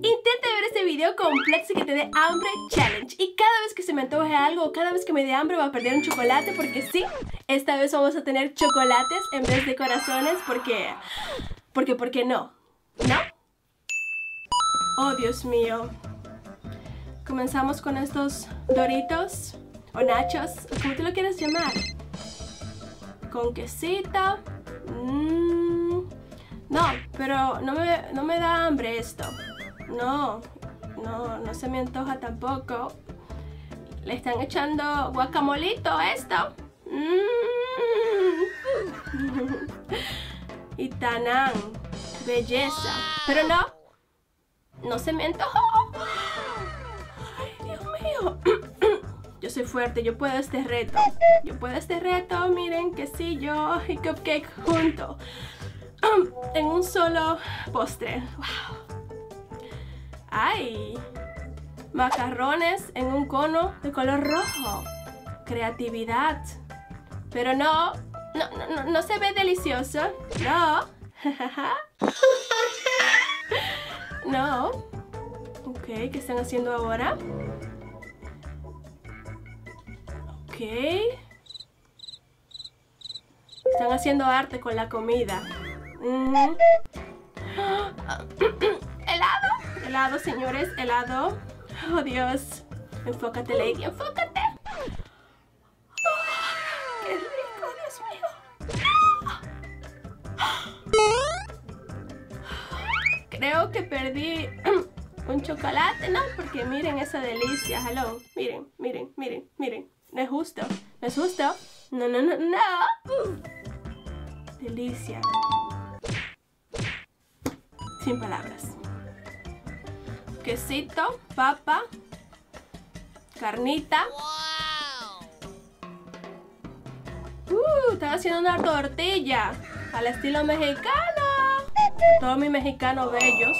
Intenta ver este video completo que te dé hambre challenge. Y cada vez que se me antoje algo o cada vez que me dé hambre voy a perder un chocolate porque sí, esta vez vamos a tener chocolates en vez de corazones porque... Porque, ¿por qué no? ¿No? Oh, Dios mío. Comenzamos con estos doritos o nachos, como tú lo quieras llamar. Con quesito. Mm, no, pero no me, no me da hambre esto. No, no, no se me antoja tampoco. Le están echando guacamolito a esto. Mm. y tanán, belleza. Pero no, no se me antojó. Ay, Dios mío. Yo soy fuerte, yo puedo este reto. Yo puedo este reto, miren, quesillo y cupcake junto. En un solo postre. ¡Ay! Macarrones en un cono de color rojo. Creatividad. Pero no, no, no, no se ve delicioso. No. no. Ok, ¿qué están haciendo ahora? Ok. Están haciendo arte con la comida. ¡Helado! Helado, señores, helado. Oh, Dios. Enfócate, Lady, enfócate. Creo que perdí un chocolate, ¿no? Porque miren esa delicia. Hello. Miren, miren, miren, miren. No es justo. No es justo. No, no, no, no. Delicia. Sin palabras quesito, papa, carnita. Uh, están haciendo una tortilla al estilo mexicano. Todos mis mexicanos bellos.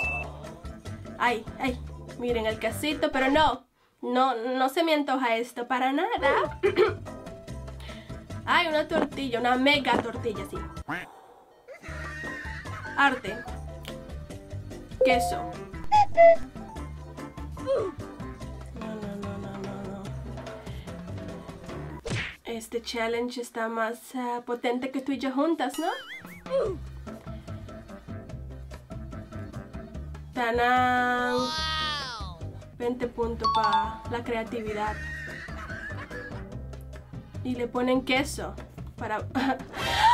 Ay, ay, miren el quesito, pero no, no, no se me antoja esto para nada. Ay, una tortilla, una mega tortilla, sí. Arte. Queso. No, no, no, no, no, Este challenge está más uh, potente que tú y yo juntas, ¿no? ¡Tanán! 20 puntos para la creatividad. Y le ponen queso para...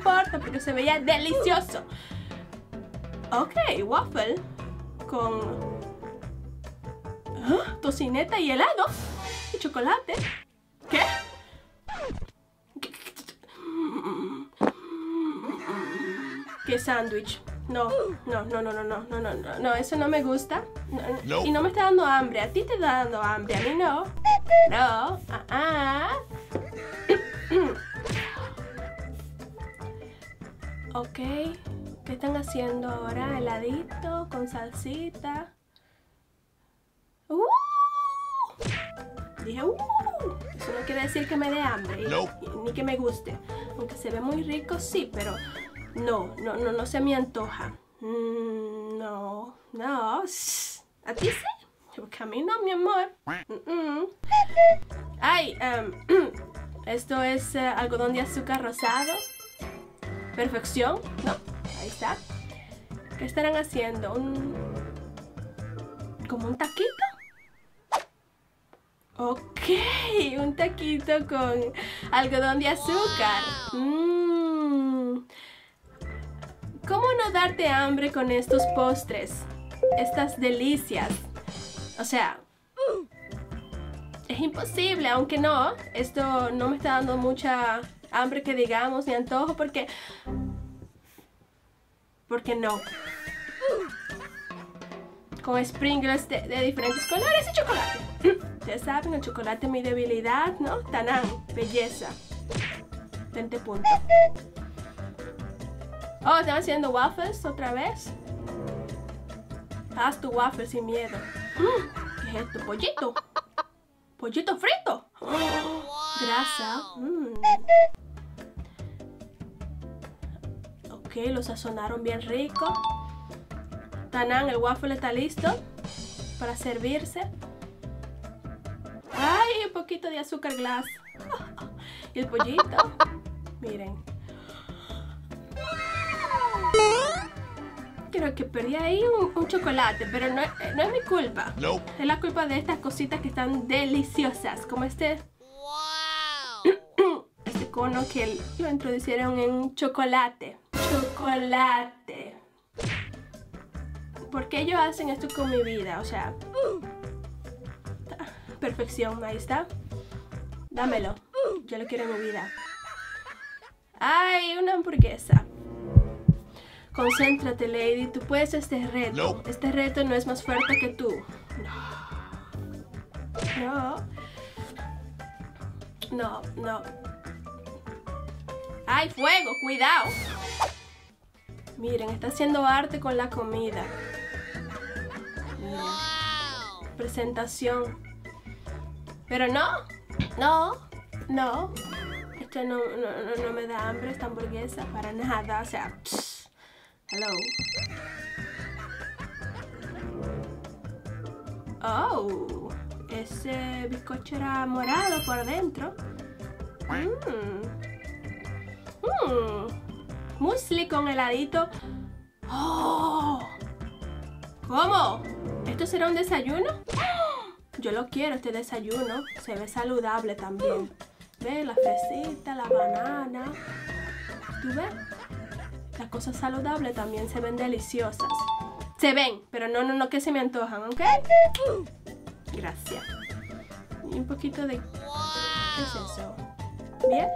importa porque se veía delicioso. Ok, waffle con ¿Ah? tocineta y helado y chocolate. ¿Qué? ¿Qué sándwich? No, no, no, no, no, no, no, no, no, eso no me gusta. Y no me está dando hambre. A ti te está dando hambre, a mí no. No, ah, ah. Ok, ¿qué están haciendo ahora? Heladito con salsita. ¡Uh! Dije, ¡uh! Eso no quiere decir que me dé hambre ni que me guste. Aunque se ve muy rico, sí, pero no, no, no, no se me antoja. Mm, no, no. ¿A ti sí? Porque a mí no, mi amor. Ay, em, esto es eh, algodón de azúcar rosado perfección. No, ahí está. ¿Qué estarán haciendo? ¿Un... ¿Como un taquito? Ok, un taquito con algodón de azúcar. Mm. ¿Cómo no darte hambre con estos postres? Estas delicias. O sea, es imposible, aunque no, esto no me está dando mucha hambre que digamos, ni antojo, porque... Porque no. Con sprinkles de, diferentes colores y chocolate. Ustedes saben, el chocolate es mi debilidad, ¿no? Tanán, belleza. 20 puntos. Oh, están haciendo waffles otra vez. Haz tu waffle sin miedo. Mm, ¿Qué es esto? ¿Pollito? ¿Pollito frito? grasa. Mm. Ok, lo sazonaron bien rico. Tanan, el waffle está listo para servirse. ¡Ay! Un poquito de azúcar glass. y el pollito. Miren. Creo que perdí ahí un, chocolate, pero no, no, es mi culpa. Es la culpa de estas cositas que están deliciosas, como este... este cono que lo introducieron en chocolate. Chocolate. ¿Por qué ellos hacen esto con mi vida? O sea... Perfección, ahí está. Dámelo. Yo lo quiero en mi vida. ¡Ay, una hamburguesa! Concéntrate, Lady. Tú puedes este reto. Este reto no es más fuerte que tú. No. No. No, ¡Ay, fuego! ¡Cuidado! Miren, está haciendo arte con la comida. Presentación. Pero no. No. No. Esto no, no, no, me da hambre, esta hamburguesa, para nada. O sea... Hello. Oh, ese bizcocho era morado por dentro. Mmm. Mmm. Musli con heladito. Oh. ¿Cómo? ¿Esto será un desayuno? Yo lo quiero, este desayuno. Se ve saludable también. Ve la fresita, la banana. ¿Tú ves? las cosas saludables también se ven deliciosas. Se ven, pero no, no, no que se me antojan, ¿ok? Gracias. Y un poquito de... ¿Qué es eso? ¿Bien?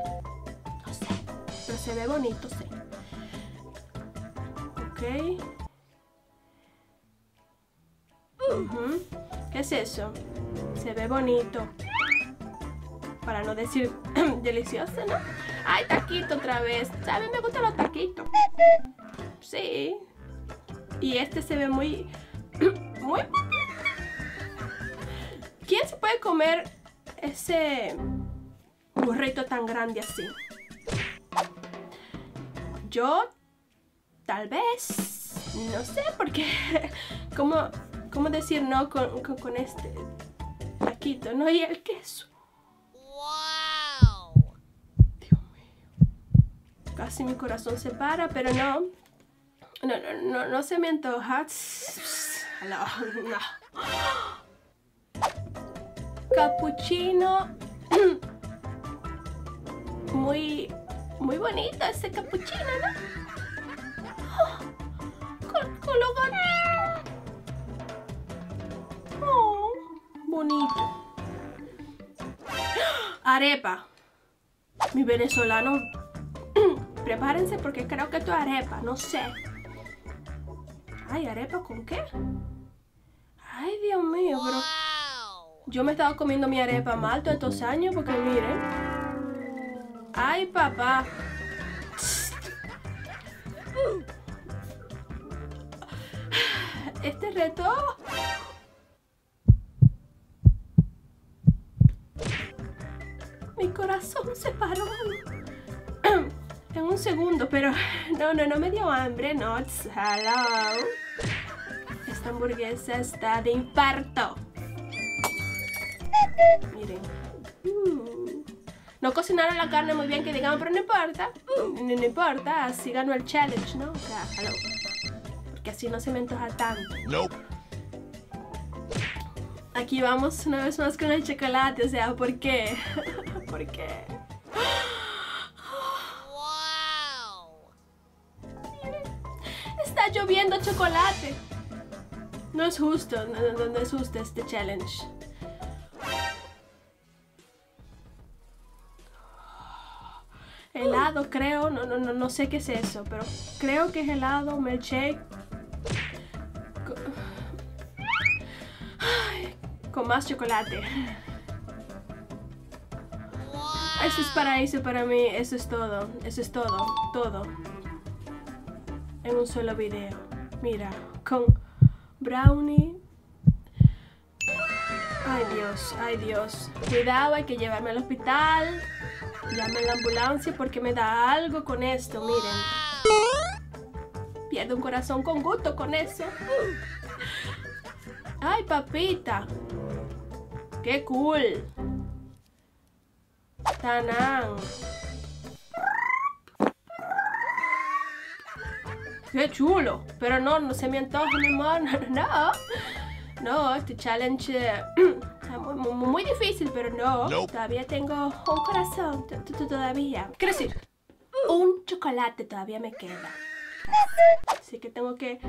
No sé. Pero se ve bonito, sí. Ok. ¿Qué es eso? Se ve bonito. Para no decir delicioso, ¿no? Ay, taquito otra vez. ¿Saben? Me gustan los taquitos. Sí. Y este se ve muy... muy... ¿Quién se puede comer ese burrito tan grande así? Yo, tal vez, no sé, porque, ¿cómo, cómo decir no con, con este taquito? No, y el queso. casi mi corazón se para, pero no, no, no, no, se me antoja. No, no. Capuchino. Muy, muy bonito ese capuchino, ¿no? Con, con Oh, bonito. Arepa. Mi venezolano Prepárense porque creo que esto es arepa, no sé. Ay, ¿arepa con qué? Ay, Dios mío, pero... Yo me he estado comiendo mi arepa mal todos estos años porque miren. Ay, papá. Este reto... Mi corazón se paró en un segundo, pero no, no, no me dio hambre, no. Hello. Esta hamburguesa está de infarto. Miren. No cocinaron la carne muy bien, que digamos, pero no importa. No, no importa, así ganó el challenge, ¿no? O sea, hello. Porque así no se me antoja tanto. No. Aquí vamos una vez más con el chocolate, o sea, ¿por qué? ¿Por qué? lloviendo chocolate. No es justo, no, no, es justo este challenge. Helado, creo, no, no, no, no sé qué es eso, pero creo que es helado, milkshake. Con más chocolate. Eso es paraíso para mí, eso es todo, eso es todo, todo en un solo video. Mira, con brownie. Ay Dios, ay Dios. Cuidado, hay que llevarme al hospital. Llame a la ambulancia porque me da algo con esto, miren. Pierdo un corazón con gusto con eso. Ay, papita. Qué cool. Tanán. Qué chulo. Pero no, no se me antoja, mi amor. No, no. este challenge está muy, muy, muy difícil, pero no. Todavía tengo un corazón. t- t- Todavía. Quiero decir, un chocolate todavía me queda. Así que tengo que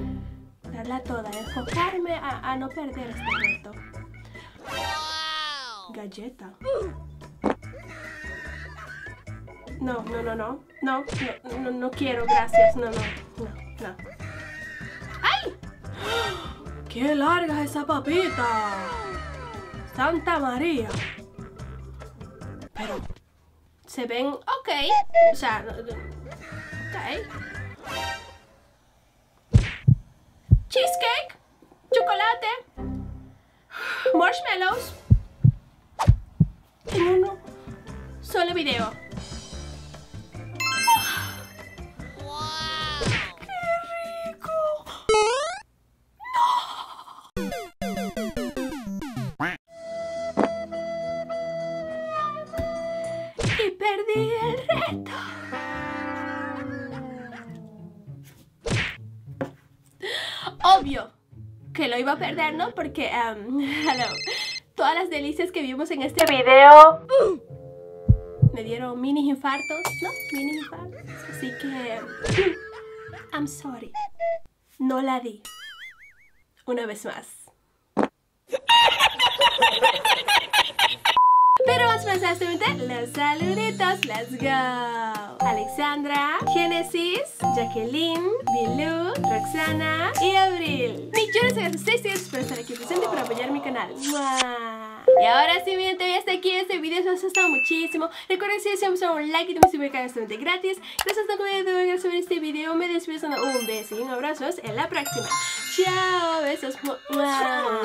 darla toda, enfocarme a, a no perder este reto. Galleta. No, no, no, no. No, no, no, no quiero, gracias. No, no, no, no. ¡Ay! ¡Qué larga es esa papita! ¡Santa María! Pero se ven ok. O sea, ok. Cheesecake, chocolate, marshmallows. En uno solo video. Y perdí el reto. Obvio que lo iba a perder, ¿no? Porque, um, hello, todas las delicias que vimos en este video me dieron mini infartos, ¿no? Mini infartos. Así que, I'm sorry. No la di. Una vez más. Pero vamos a empezar este video. Los saluditos, let's go. Alexandra, Genesis, Jacqueline, Bilú, Roxana y Abril. Millones de gracias a ustedes por estar aquí presente y por apoyar mi canal. ¡Mua! Y ahora sí, mi gente, hasta aquí este video. Si os ha gustado muchísimo. Recuerden si desean un like y también suscribirse al canal totalmente gratis. Gracias por ver sobre este video. Me despido dando un beso y un abrazo. En la próxima. Chao, besos. ¡Mua!